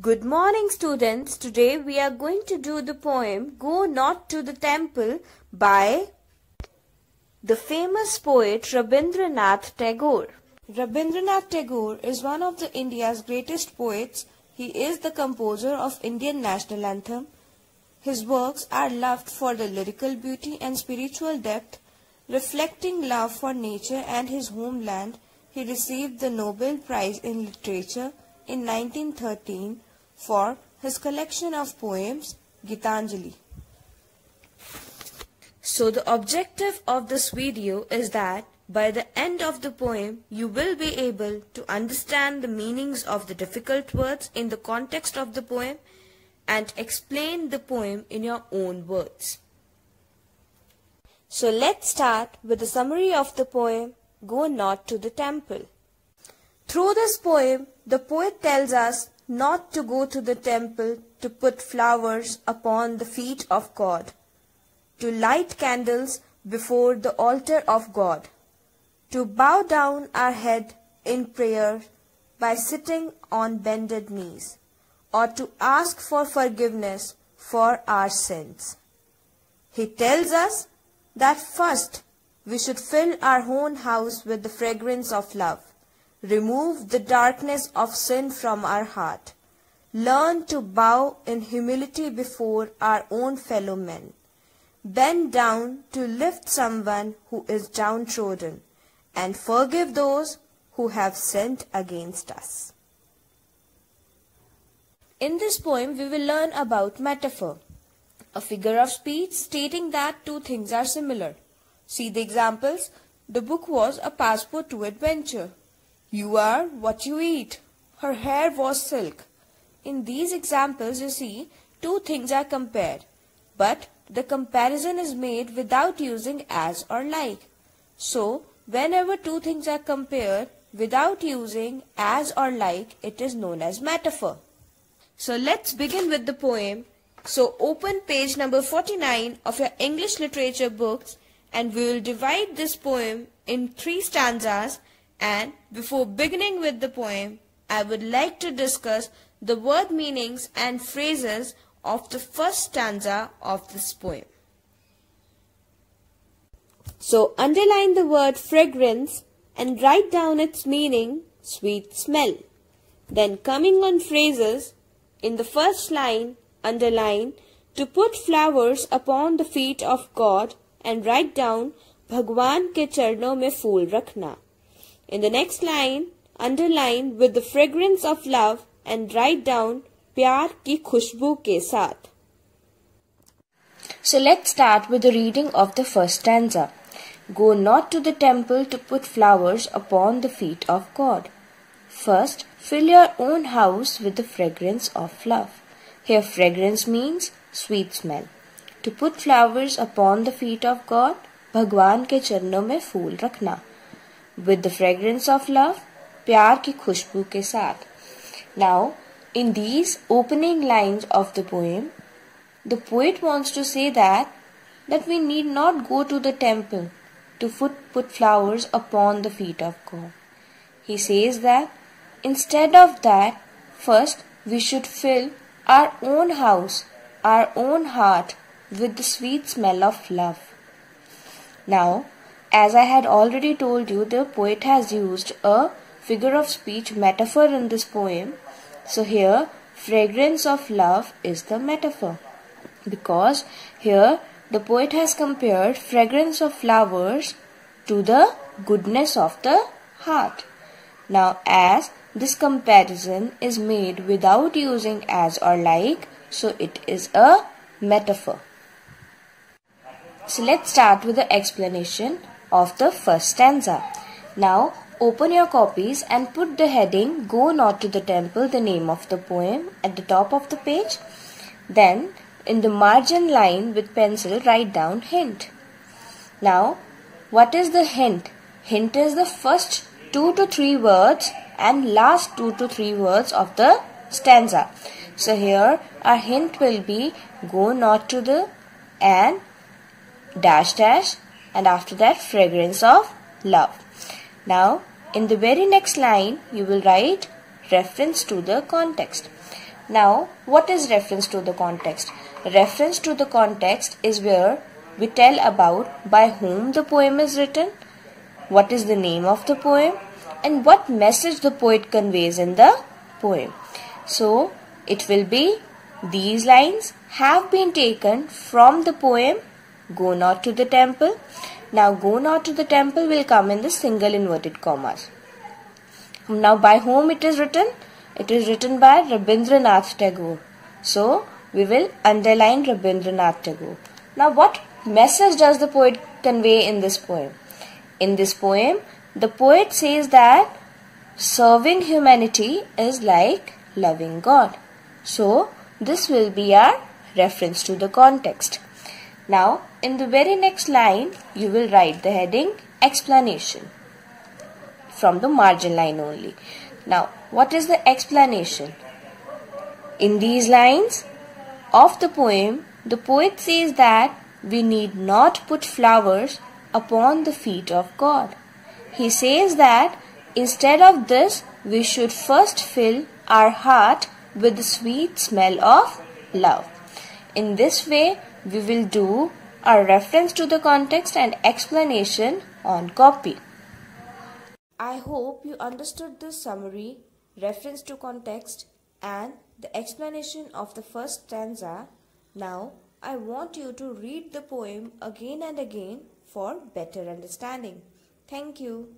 Good morning students. Today we are going to do the poem Go Not to the Temple by the famous poet Rabindranath Tagore. Rabindranath Tagore is one of the India's greatest poets. He is the composer of Indian national anthem. His works are loved for the lyrical beauty and spiritual depth, reflecting love for nature and his homeland. He received the Nobel Prize in Literature in 1913 for his collection of poems Gitanjali. So the objective of this video is that by the end of the poem you will be able to understand the meanings of the difficult words in the context of the poem and explain the poem in your own words. So let's start with a summary of the poem Go Not to the Temple. Through this poem, the poet tells us not to go to the temple to put flowers upon the feet of God, to light candles before the altar of God, to bow down our head in prayer by sitting on bended knees, or to ask for forgiveness for our sins. He tells us that first we should fill our own house with the fragrance of love remove the darkness of sin from our heart. Learn to bow in humility before our own fellow men. Bend down to lift someone who is downtrodden and forgive those who have sinned against us. In this poem, we will learn about metaphor, a figure of speech stating that two things are similar. See the examples. The book was a passport to adventure. You are what you eat. Her hair was silk. In these examples, you see, two things are compared, but the comparison is made without using as or like. So, whenever two things are compared without using as or like, it is known as metaphor. So, let's begin with the poem. So, open page number 49 of your English literature books and we will divide this poem in three stanzas and before beginning with the poem, I would like to discuss the word meanings and phrases of the first stanza of this poem. So underline the word fragrance and write down its meaning sweet smell. Then coming on phrases, in the first line, underline to put flowers upon the feet of God and write down Bhagwan ke charno mein phool rakhna. In the next line, underline with the fragrance of love and write down प्यार की खुशबू के साथ. So let's start with the reading of the first stanza. Go not to the temple to put flowers upon the feet of God. First, fill your own house with the fragrance of love. Here, fragrance means sweet smell. To put flowers upon the feet of God, भगवान के चरणों में फूल रखना with the fragrance of love, प्यार की खुशबू के साथ. Now, in these opening lines of the poem, the poet wants to say that that we need not go to the temple to put, put flowers upon the feet of God. He says that instead of that, first we should fill our own house, our own heart with the sweet smell of love. Now, as I had already told you, the poet has used a figure of speech metaphor in this poem. So here, fragrance of love is the metaphor. Because here, the poet has compared fragrance of flowers to the goodness of the heart. Now, as this comparison is made without using as or like, so it is a metaphor. So let's start with the explanation of the first stanza. Now open your copies and put the heading Go Not to the Temple, the name of the poem, at the top of the page. Then in the margin line with pencil write down hint. Now what is the hint? Hint is the first two to three words and last two to three words of the stanza. So here our hint will be go not to the and dash dash and after that fragrance of love. Now in the very next line you will write reference to the context. Now, what is reference to the context? Reference to the context is where we tell about by whom the poem is written, what is the name of the poem, and what message the poet conveys in the poem. So, it will be these lines have been taken from the poem Go Not to the Temple. Now, Go Not to the Temple will come in the single inverted commas. Now, by whom it is written? It is written by Rabindranath Tagore. So, we will underline Rabindranath Tagore. Now, what message does the poet convey in this poem? In this poem, the poet says that serving humanity is like loving God. So, this will be our reference to the context. Now, in the very next line, you will write the heading explanation from the margin line only. Now, what is the explanation? In these lines of the poem, the poet says that we need not put flowers upon the feet of God. He says that instead of this, we should first fill our heart with the sweet smell of love. In this way, we will do a reference to the context and explanation on copy. I hope you understood this summary, reference to context, and the explanation of the first stanza. Now, I want you to read the poem again and again for better understanding. Thank you.